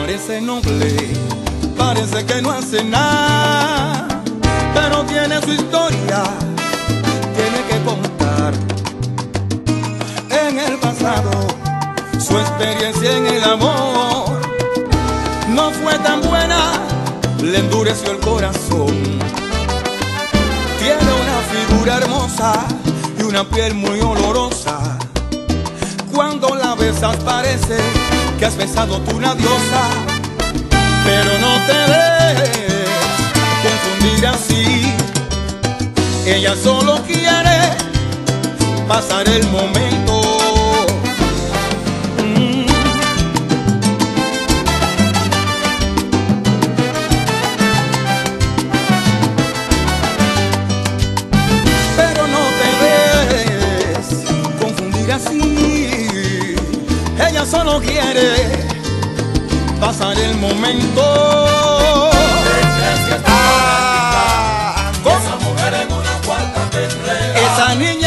Parece noble, parece que no hace nada, pero tiene su historia, tiene que contar. En el pasado, su experiencia en el amor no fue tan buena, le endureció el corazón. Tiene una figura hermosa y una piel muy olorosa. Cuando la besas parece has besado tú una diosa, pero no te dejes confundir así. Ella solo quiere pasar el momento. Solo quiere pasar el momento. Ah, ¿cómo? Esa mujer en una cuarta te enreda. Esa niña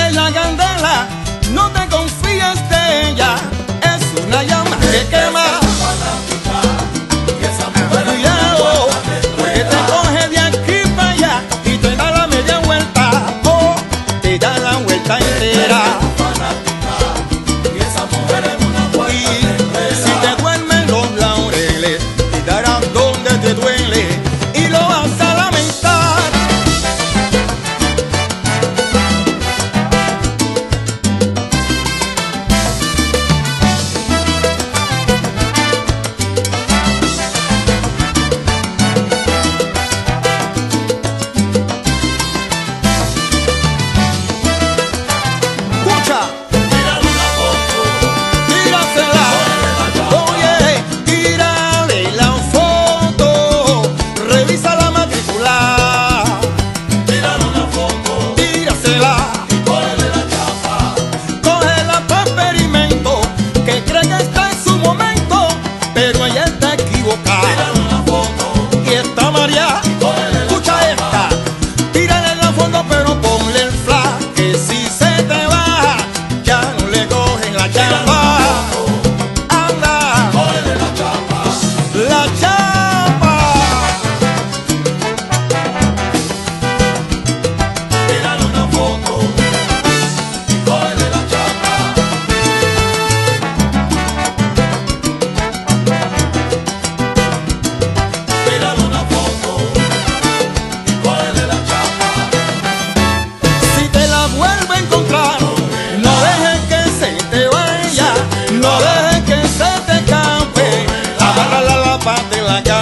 y está María. Escucha esta, tírale la foto pero ponle el flash, que si se te va, ya no le cogen la chapa. La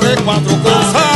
de cuatro cosas.